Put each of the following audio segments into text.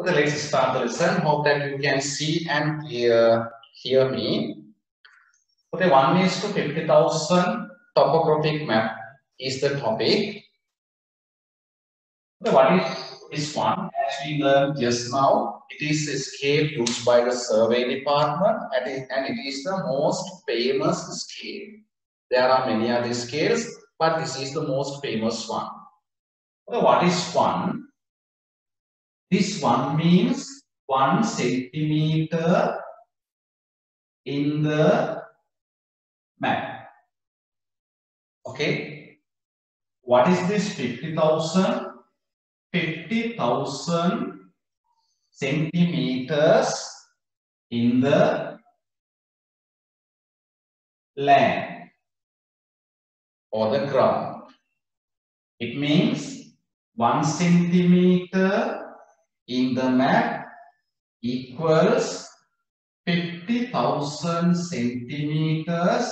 Okay, let's start the lesson. Hope that you can see and hear, hear me. Okay, 1 is to 50,000 topographic map is the topic. Okay, what is this one? As we learned just now, it is a scale used by the survey department and it, and it is the most famous scale. There are many other scales, but this is the most famous one. Okay, what is one? This one means one centimeter in the map. Okay. What is this 50,000? 50,000 centimeters in the land or the ground. It means one centimeter in the map equals 50,000 centimeters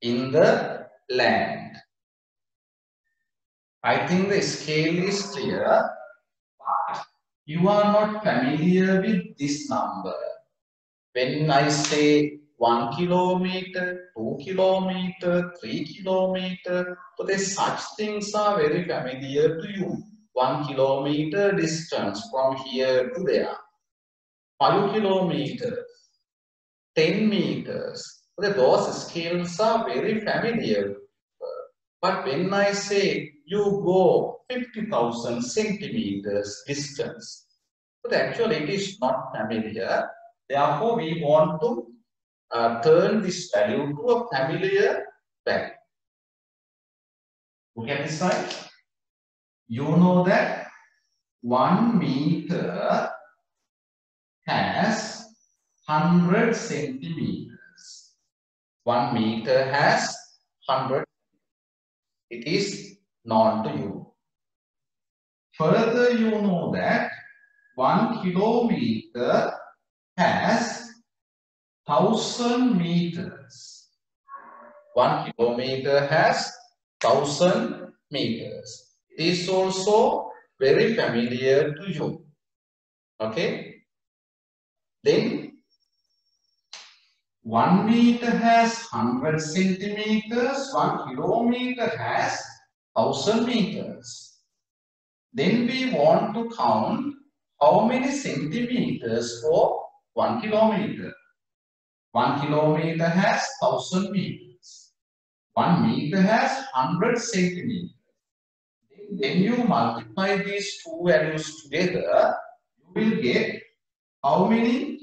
in the land. I think the scale is clear, but you are not familiar with this number. When I say 1 kilometer, 2 kilometer, 3 kilometer, so such things are very familiar to you one kilometer distance from here to there. Five kilometers, 10 meters. Those scales are very familiar. But when I say you go 50,000 centimeters distance, but actually it is not familiar. Therefore, we want to uh, turn this value to a familiar value. Look at this side you know that 1 meter has 100 centimeters. 1 meter has 100. It is known to you. Further, you know that 1 kilometer has 1000 meters. 1 kilometer has 1000 meters is also very familiar to you. Okay. Then 1 meter has 100 centimeters, 1 kilometer has 1000 meters. Then we want to count how many centimeters for 1 kilometer. 1 kilometer has 1000 meters. 1 meter has 100 centimeters when you multiply these two values together, you will get how many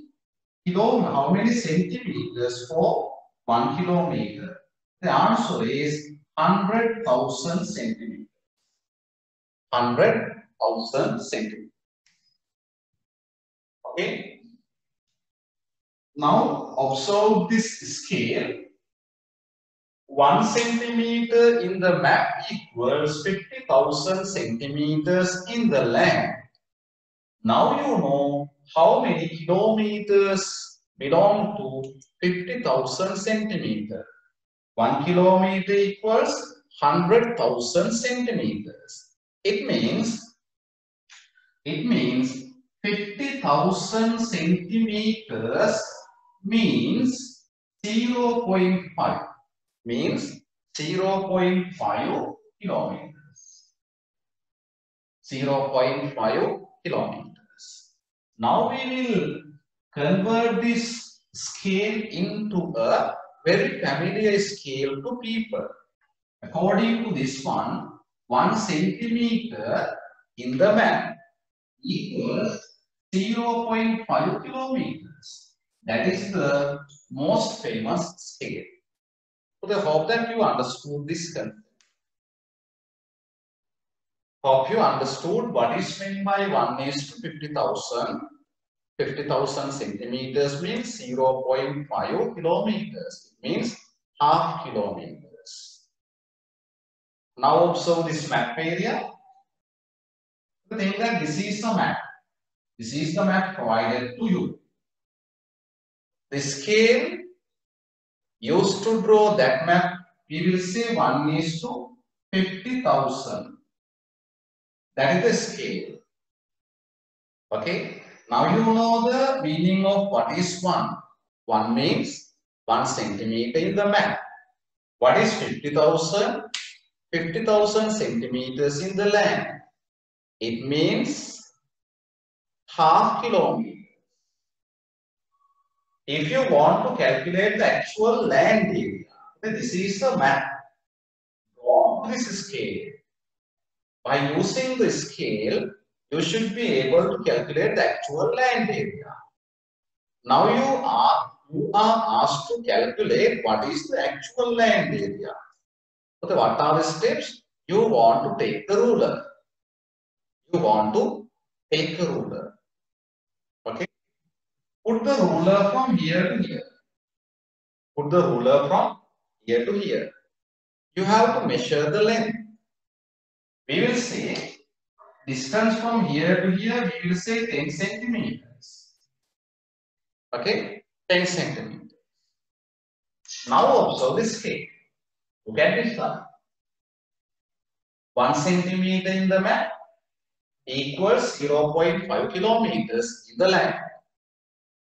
kilometers, how many centimeters for one kilometer. The answer is 100,000 centimeters. 100,000 centimeters. Okay. Now observe this scale 1 centimeter in the map equals 50,000 centimeters in the land. Now you know how many kilometers belong to 50,000 centimeter. 1 kilometer equals 100,000 centimeters. It means, it means 50,000 centimeters means 0.5 means 0.5 kilometers. 0.5 kilometers. Now we will convert this scale into a very familiar scale to people. According to this one, 1 centimeter in the map equals 0.5 kilometers. That is the most famous scale. So I hope that you understood this concept. Hope you understood what is meant by 1 is to 50,000. 50,000 centimeters means 0 0.5 kilometers. It means half kilometers. Now observe this map area. Think that this is the map. This is the map provided to you. The scale used to draw that map, we will say 1 is to 50,000. That is the scale. Okay. Now you know the meaning of what is 1. 1 means 1 centimeter in the map. What is 50,000? 50,000 centimeters in the land. It means half kilometer. If you want to calculate the actual land area, this is the map. Draw this scale. By using the scale, you should be able to calculate the actual land area. Now you are you are asked to calculate what is the actual land area. Okay, what are the steps? You want to take the ruler. You want to take a ruler. Okay. Put the ruler from here to here. Put the ruler from here to here. You have to measure the length. We will say distance from here to here, we will say 10 centimeters. Okay, 10 centimeters. Now observe this scale. Look at this one. 1 centimeter in the map equals 0.5 kilometers in the land.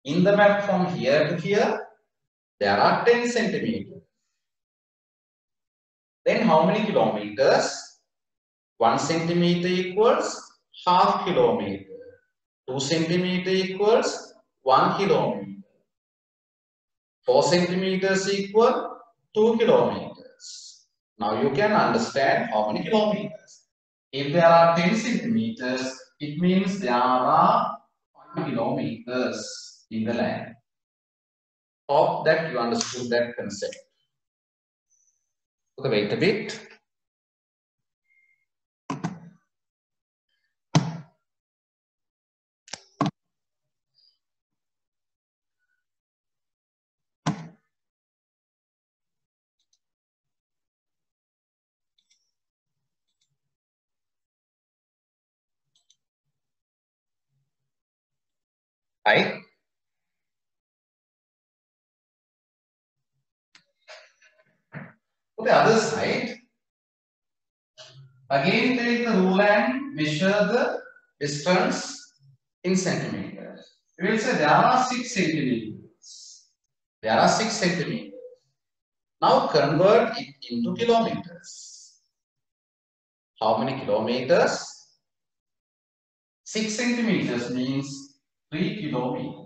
In the map from here to here, there are 10 centimeters. Then how many kilometers? 1 centimeter equals half kilometer. 2 centimeter equals 1 kilometer. 4 centimeters equal 2 kilometers. Now you can understand how many kilometers. If there are 10 centimeters, it means there are 5 kilometers in the land. Hope that you understood that concept. Okay, wait a bit. right? On the other side, again take the rule and measure the distance in centimeters. We will say there are 6 centimeters. There are 6 centimeters. Now convert it into kilometers. How many kilometers? 6 centimeters means 3 kilometers.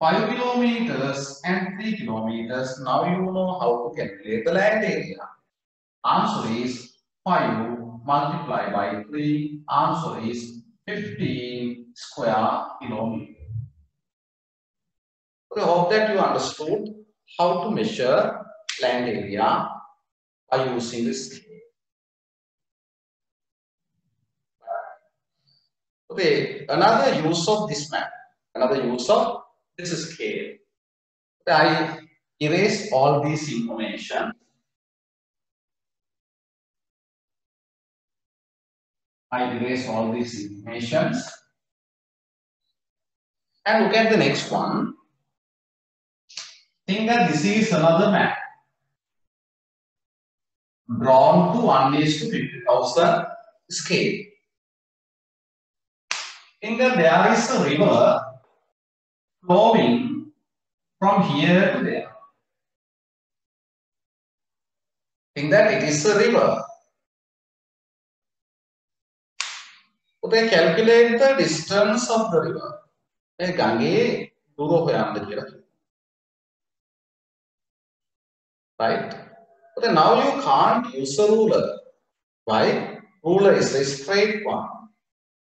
5 kilometers and 3 kilometers. Now you know how to calculate the land area. Answer is 5 multiplied by 3. Answer is 15 square kilometers. I hope that you understood how to measure land area by using this Okay, another use of this map, another use of this is scale. I erase all this information. I erase all these informations. And look at the next one. Think that this is another map. Drawn to 1 is to 50,000 scale. Think that there is a river flowing from here to there. Think that it is a river. උතේ calculate the distance of the river. මේ ගඟේ දුර හොයන්න කියලා Right? But now you can't use a ruler. Why? Ruler is a straight one.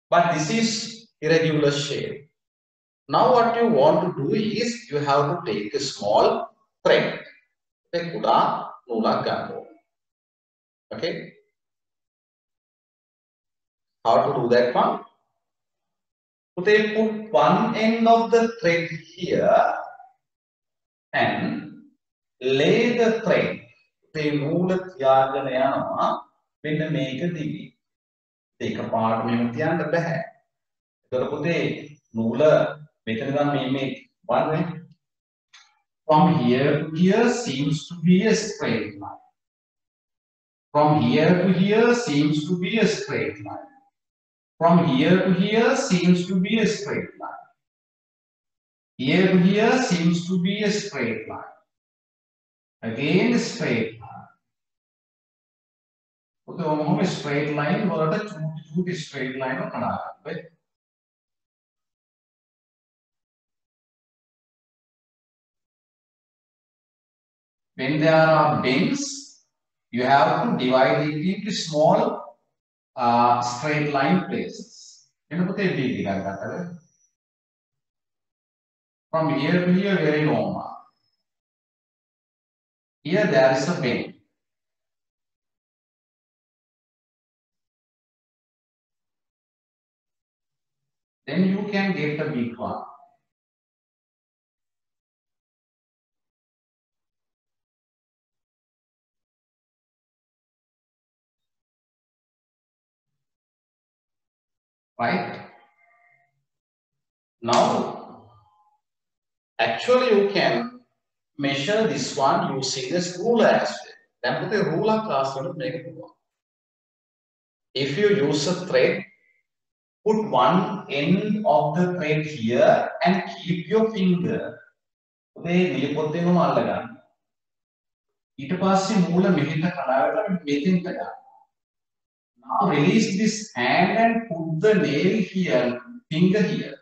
But this is irregular shape. Now what you want to do is you have to take a small thread. Okay. How to do that one? So they put one end of the thread here and lay the thread. they නූල තියාගෙන යනවා මෙන්න මේක දිගේ. ඒක පාට මෙහෙම තියන්න බෑ. එතකොට පුතේ නූල මෙතන නම් මේ මේ බලන්න from here to here seems to be a straight line from here to here seems to be a straight line From here to here seems to be a straight line. Here to here seems to be a straight line. Again, a straight line. ඔතන ඔහොම straight line වලට චූටි චූටි straight line එක කඩා when there are bends, you have to divide it into small uh, straight line places. From here to here, very normal. Here there is a bend. Then you can get the big one. Right? Now, actually you can measure this one using this ruler as well. දැන් පුතේ ruler class වලට මේක පුළුවන්. If you use a thread, put one end of the thread here and keep your finger. පුතේ නිලිපොත්තෙන්ම අල්ල ගන්න. ඊට පස්සේ මූල මෙහෙට කඩාවැටලා මෙතෙන්ට ගන්න. Now release this hand and put the nail here, finger here.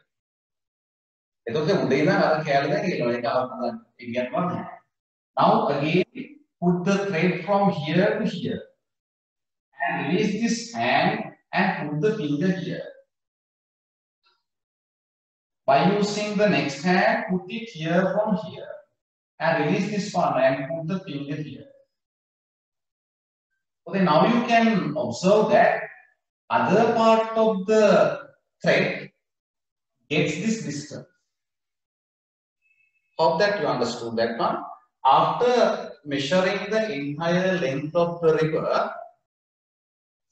එතකොට උදේ ඉඳන් අර කැලේ දැන් එනවා ඒක අවබෝධ ඉගෙනනවා නැහැ. Now again put the thread from here to here and release this hand and put the finger here. By using the next hand, put it here from here and release this one and put the finger here. Okay, now you can observe that other part of the thread gets this distance. Hope that you understood that one. After measuring the entire length of the river,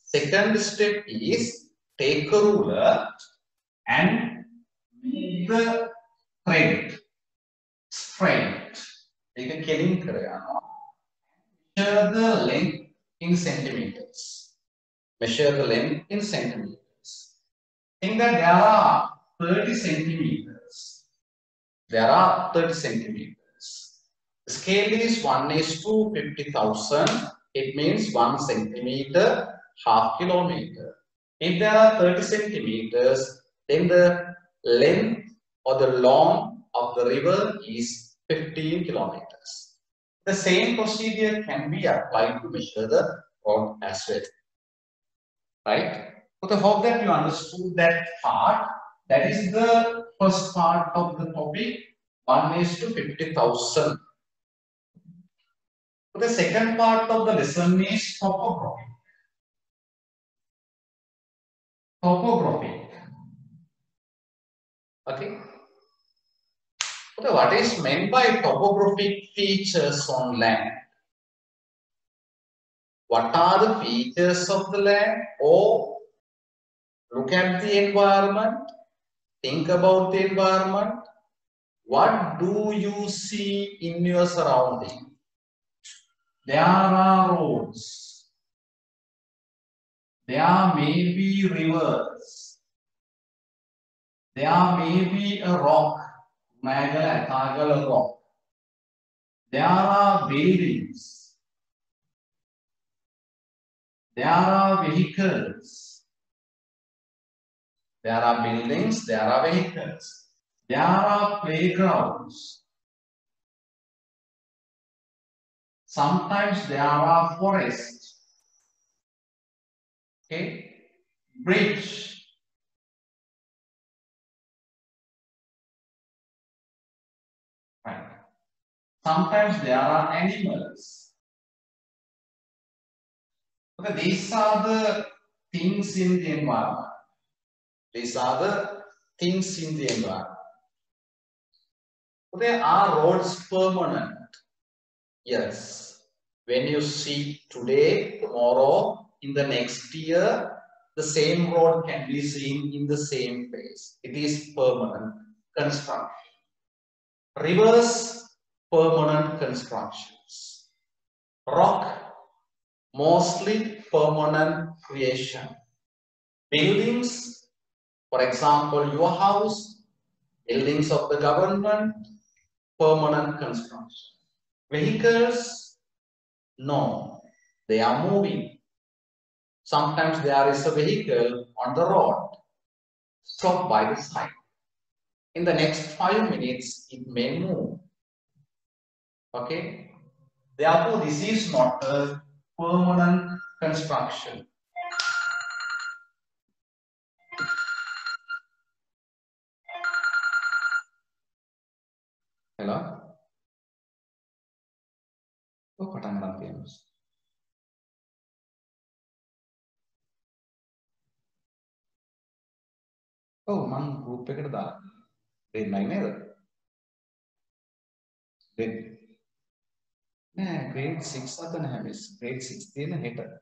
second step is take a ruler and make the thread straight. Take a killing measure the length in centimeters. Measure the length in centimeters. Think that there are 30 centimeters. There are 30 centimeters. The scale is 1 is to 50,000. It means 1 centimeter, half kilometer. If there are 30 centimeters, then the length or the long of the river is 15 kilometers. The same procedure can be applied to measure the rod as well. Right? So I hope that you understood that part. That is the first part of the topic. 1 is to 50,000. So the second part of the lesson is topography. Topography. Okay. Okay, what is meant by topographic features on land? What are the features of the land? Or look at the environment, think about the environment. What do you see in your surrounding? There are roads. There may be rivers. There may be a rock Magala, Tagala rock. There are buildings. There are vehicles. There are buildings, there are vehicles. There are playgrounds. Sometimes there are forests. Okay? Bridge. Sometimes there are animals. Okay, these are the things in the environment. These are the things in the environment. Okay, are roads permanent? Yes. When you see today, tomorrow, in the next year, the same road can be seen in the same place. It is permanent construction. Rivers, permanent constructions. Rock, mostly permanent creation. Buildings, for example, your house, buildings of the government, permanent construction. Vehicles, no, they are moving. Sometimes there is a vehicle on the road, stop by the side. In the next five minutes, it may move. Okay? Therefore, this is not a permanent construction. Hello? Oh, පටන් ගන්න තියෙනවා. ඔව් මං group එකට දාලා දෙන්නයි නේද? දෙන්න. grade 6 ಅದನ್ನ ಹ್ಯಾಬಿಸ್ ಗ್ರೇಡ್ 6 ಏನು hater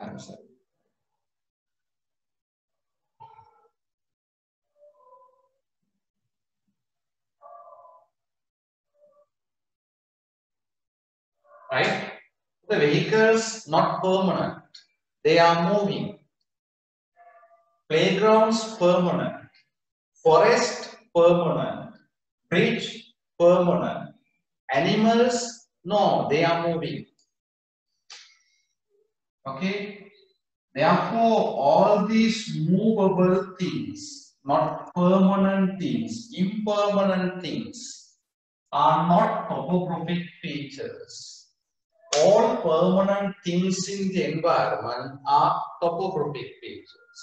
answer Right? The vehicles not permanent. They are moving. Playgrounds permanent. Forest permanent bridge permanent, animals no, they are moving. Okay, therefore all these movable things, not permanent things, impermanent things are not topographic features all permanent things in the environment are topographic features.